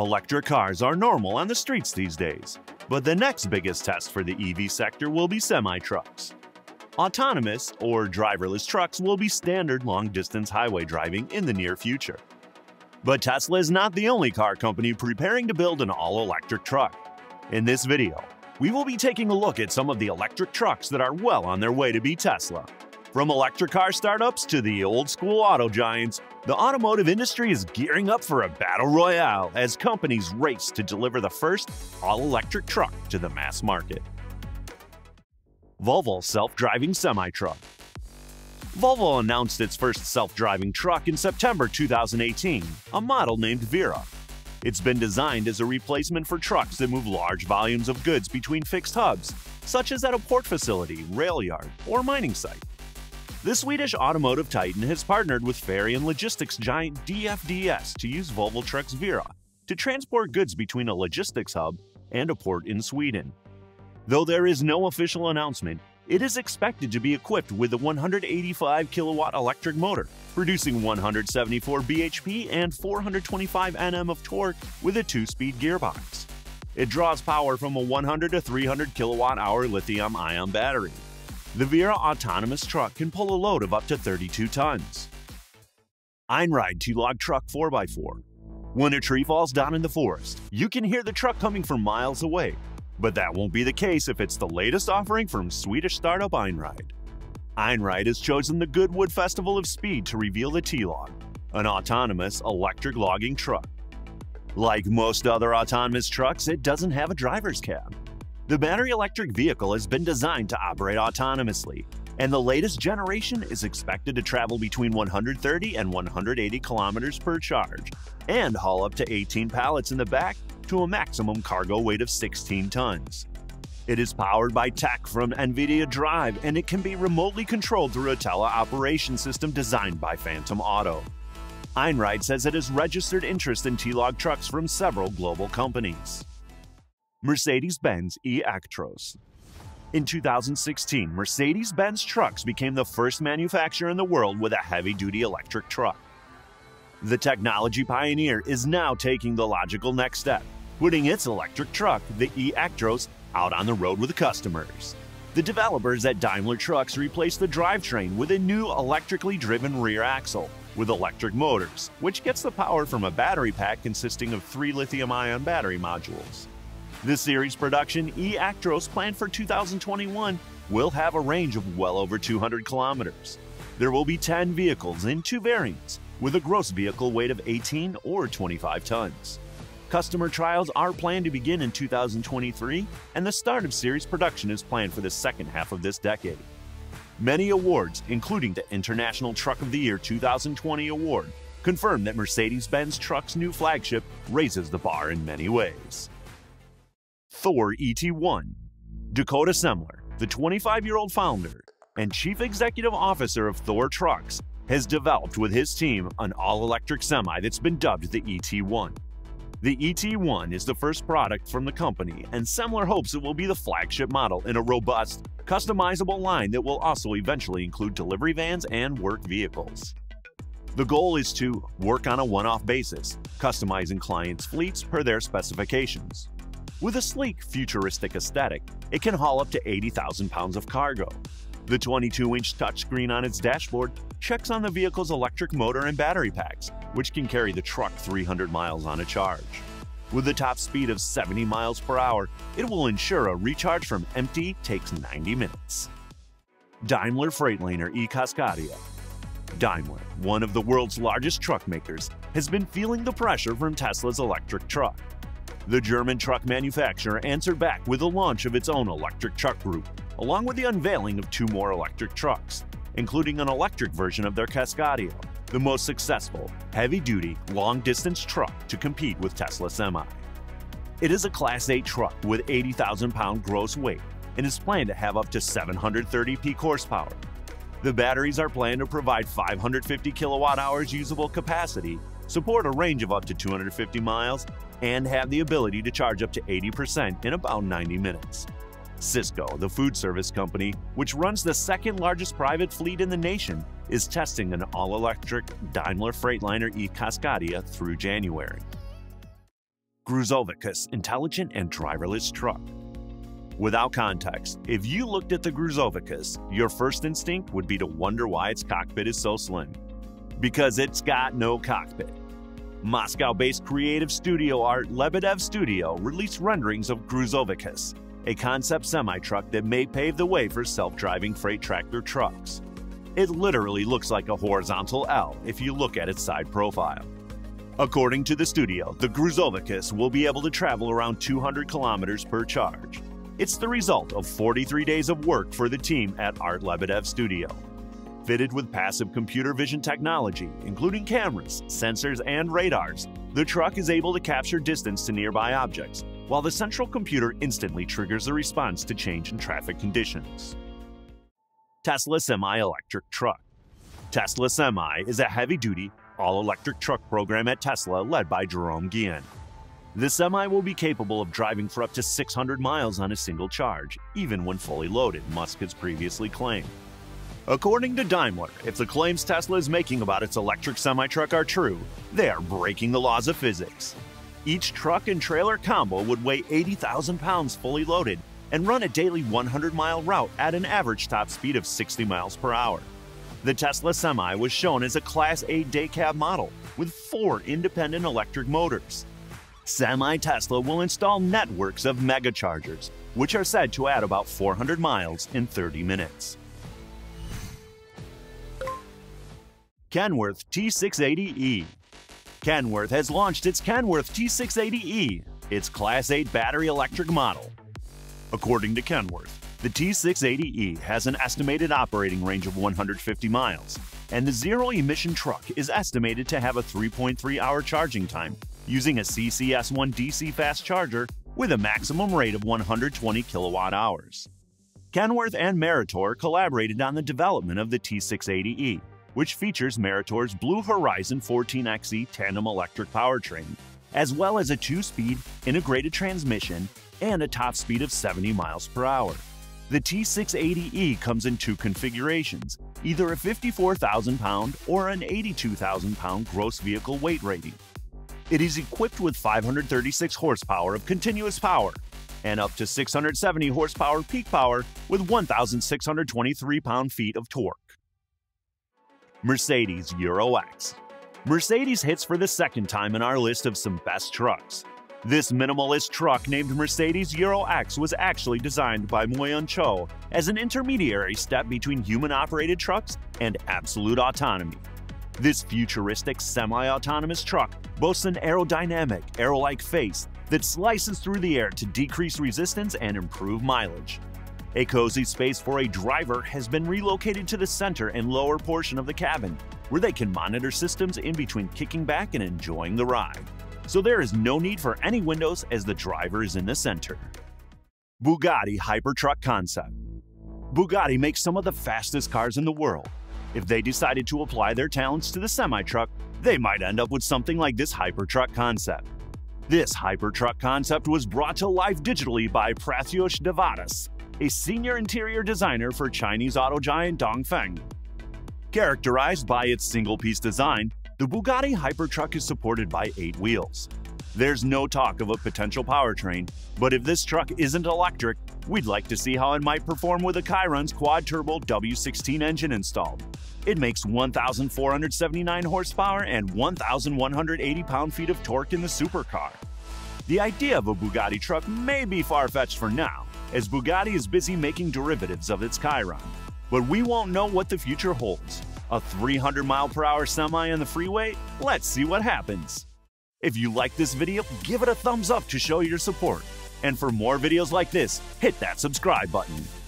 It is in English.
Electric cars are normal on the streets these days, but the next biggest test for the EV sector will be semi-trucks. Autonomous or driverless trucks will be standard long-distance highway driving in the near future. But Tesla is not the only car company preparing to build an all-electric truck. In this video, we will be taking a look at some of the electric trucks that are well on their way to be Tesla. From electric car startups to the old-school auto giants, the automotive industry is gearing up for a battle royale as companies race to deliver the first all-electric truck to the mass market. Volvo Self-Driving Semi-Truck Volvo announced its first self-driving truck in September 2018, a model named Vera. It's been designed as a replacement for trucks that move large volumes of goods between fixed hubs, such as at a port facility, rail yard, or mining site. The Swedish automotive titan has partnered with ferry and logistics giant DFDS to use Volvo Trucks Vera to transport goods between a logistics hub and a port in Sweden. Though there is no official announcement, it is expected to be equipped with a 185 kilowatt electric motor, producing 174 bhp and 425 Nm of torque with a two-speed gearbox. It draws power from a 100 to 300 kilowatt hour lithium-ion battery. The Vera autonomous truck can pull a load of up to 32 tons. Einride T-Log Truck 4x4 When a tree falls down in the forest, you can hear the truck coming from miles away. But that won't be the case if it's the latest offering from Swedish startup Einride. Einride has chosen the Goodwood Festival of Speed to reveal the T-Log, an autonomous electric logging truck. Like most other autonomous trucks, it doesn't have a driver's cab. The battery electric vehicle has been designed to operate autonomously, and the latest generation is expected to travel between 130 and 180 kilometers per charge and haul up to 18 pallets in the back to a maximum cargo weight of 16 tons. It is powered by tech from NVIDIA Drive and it can be remotely controlled through a teleoperation system designed by Phantom Auto. Einride says it has registered interest in T-Log trucks from several global companies. Mercedes-Benz e-Actros. In 2016, Mercedes-Benz trucks became the first manufacturer in the world with a heavy-duty electric truck. The technology pioneer is now taking the logical next step, putting its electric truck, the e-Actros, out on the road with customers. The developers at Daimler Trucks replaced the drivetrain with a new electrically driven rear axle with electric motors, which gets the power from a battery pack consisting of three lithium-ion battery modules. This series production e-Actros planned for 2021 will have a range of well over 200 kilometers. There will be 10 vehicles in two variants, with a gross vehicle weight of 18 or 25 tons. Customer trials are planned to begin in 2023, and the start of series production is planned for the second half of this decade. Many awards, including the International Truck of the Year 2020 award, confirm that Mercedes-Benz Truck's new flagship raises the bar in many ways. Thor ET1. Dakota Semler, the 25 year old founder and chief executive officer of Thor Trucks, has developed with his team an all electric semi that's been dubbed the ET1. The ET1 is the first product from the company, and Semler hopes it will be the flagship model in a robust, customizable line that will also eventually include delivery vans and work vehicles. The goal is to work on a one off basis, customizing clients' fleets per their specifications. With a sleek, futuristic aesthetic, it can haul up to 80,000 pounds of cargo. The 22-inch touchscreen on its dashboard checks on the vehicle's electric motor and battery packs, which can carry the truck 300 miles on a charge. With a top speed of 70 miles per hour, it will ensure a recharge from empty takes 90 minutes. Daimler Freightliner e-Cascadia Daimler, one of the world's largest truck makers, has been feeling the pressure from Tesla's electric truck. The German truck manufacturer answered back with the launch of its own electric truck group, along with the unveiling of two more electric trucks, including an electric version of their Cascadia, the most successful, heavy-duty, long-distance truck to compete with Tesla Semi. It is a Class 8 truck with 80,000-pound gross weight and is planned to have up to 730 peak horsepower. The batteries are planned to provide 550 kilowatt-hours usable capacity, support a range of up to 250 miles, and have the ability to charge up to 80% in about 90 minutes. Sysco, the food service company, which runs the second largest private fleet in the nation, is testing an all-electric Daimler Freightliner e-Cascadia through January. Gruzovikus Intelligent and Driverless Truck. Without context, if you looked at the Gruzovikus, your first instinct would be to wonder why its cockpit is so slim. Because it's got no cockpit. Moscow based creative studio art Lebedev Studio released renderings of Gruzovikus, a concept semi truck that may pave the way for self driving freight tractor trucks. It literally looks like a horizontal L if you look at its side profile. According to the studio, the Gruzovikus will be able to travel around 200 kilometers per charge. It's the result of 43 days of work for the team at Art Lebedev Studio. Fitted with passive computer vision technology, including cameras, sensors, and radars, the truck is able to capture distance to nearby objects, while the central computer instantly triggers a response to change in traffic conditions. Tesla Semi-Electric Truck Tesla Semi is a heavy-duty, all-electric truck program at Tesla led by Jerome Guillen. The Semi will be capable of driving for up to 600 miles on a single charge, even when fully loaded, Musk has previously claimed. According to Daimler, if the claims Tesla is making about its electric semi-truck are true, they are breaking the laws of physics. Each truck and trailer combo would weigh 80,000 pounds fully loaded and run a daily 100-mile route at an average top speed of 60 miles per hour. The Tesla Semi was shown as a Class 8 day cab model with four independent electric motors. Semi Tesla will install networks of megachargers, which are said to add about 400 miles in 30 minutes. Kenworth T680E Kenworth has launched its Kenworth T680E, its Class 8 battery electric model. According to Kenworth, the T680E has an estimated operating range of 150 miles, and the zero-emission truck is estimated to have a 3.3-hour charging time using a CCS1 DC fast charger with a maximum rate of 120 kilowatt hours. Kenworth and Meritor collaborated on the development of the T680E, which features Meritor's Blue Horizon 14XE tandem electric powertrain, as well as a two-speed integrated transmission and a top speed of 70 miles per hour. The T680E comes in two configurations, either a 54,000 pound or an 82,000 pound gross vehicle weight rating. It is equipped with 536 horsepower of continuous power and up to 670 horsepower peak power with 1,623 pound-feet of torque. Mercedes Euro X Mercedes hits for the second time in our list of some best trucks. This minimalist truck named Mercedes Euro X was actually designed by Moyun Cho as an intermediary step between human-operated trucks and absolute autonomy. This futuristic semi-autonomous truck boasts an aerodynamic, arrow-like face that slices through the air to decrease resistance and improve mileage. A cozy space for a driver has been relocated to the center and lower portion of the cabin, where they can monitor systems in between kicking back and enjoying the ride so there is no need for any windows as the driver is in the center. Bugatti Hypertruck Concept Bugatti makes some of the fastest cars in the world. If they decided to apply their talents to the semi-truck, they might end up with something like this Hypertruck concept. This Hypertruck concept was brought to life digitally by Pratyush Devadas, a senior interior designer for Chinese auto giant Dongfeng. Characterized by its single-piece design, the Bugatti Hypertruck is supported by eight wheels. There's no talk of a potential powertrain, but if this truck isn't electric, we'd like to see how it might perform with a Chiron's quad-turbo W16 engine installed. It makes 1,479 horsepower and 1,180 pound-feet of torque in the supercar. The idea of a Bugatti truck may be far-fetched for now, as Bugatti is busy making derivatives of its Chiron. But we won't know what the future holds. A 300 mile per hour semi on the freeway? Let's see what happens. If you like this video, give it a thumbs up to show your support. And for more videos like this, hit that subscribe button.